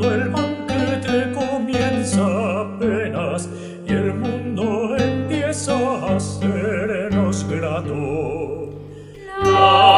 cuando el banquete comienza apenas y el mundo empieza a hacernos grato. La